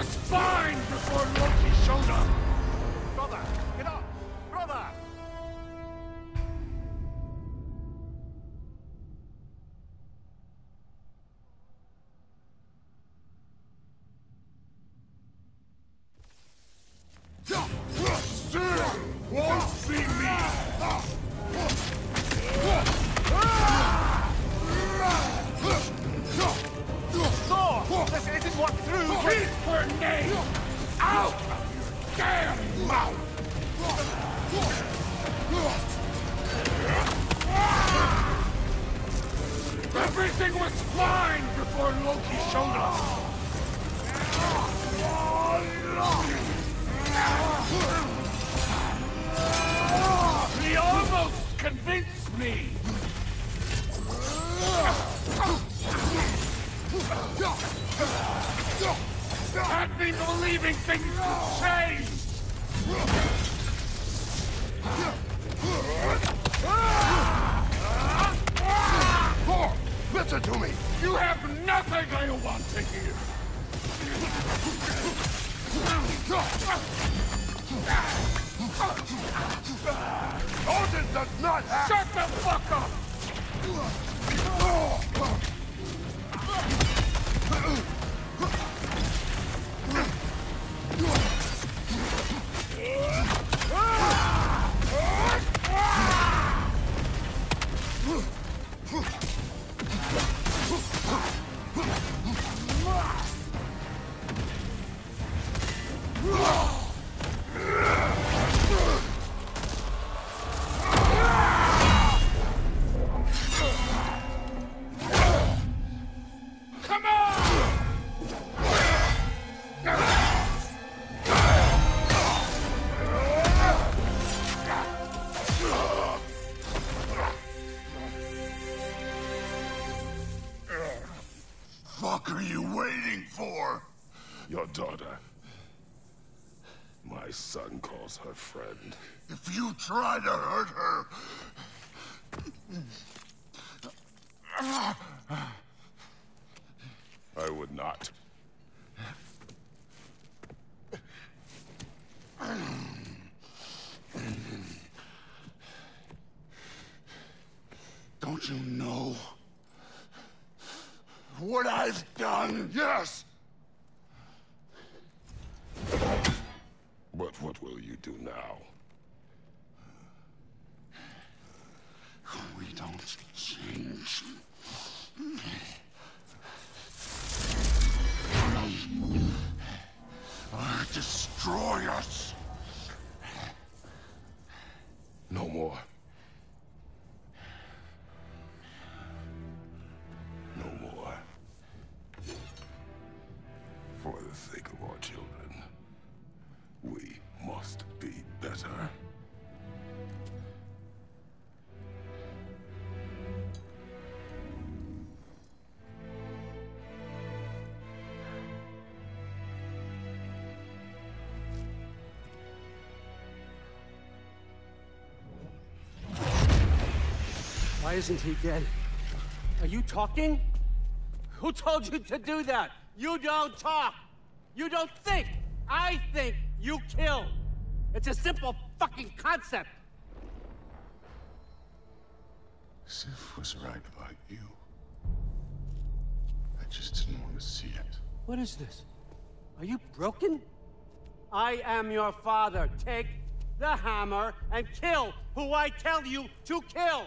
was fine before Loki showed up! walk through. Keep her name out of your damn mouth. Everything was fine before Loki showed up. He almost convinced me! Had me believing things could change! Thor, listen to me! You have nothing I want to hear! Odin does not have... Shut the fuck up! Oh, fuck are you waiting for? Your daughter. My son calls her friend. If you try to hurt her... I would not. Don't you know what I've done? Yes! But what will you do now? We don't change. Or destroy us. No more. For the sake of our children, we must be better. Why isn't he dead? Are you talking? Who told you to do that? You don't talk. You don't think. I think you kill. It's a simple fucking concept. Sif was right about you. I just didn't want to see it. What is this? Are you broken? I am your father. Take the hammer and kill who I tell you to kill.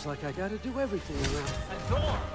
Looks like I gotta do everything around.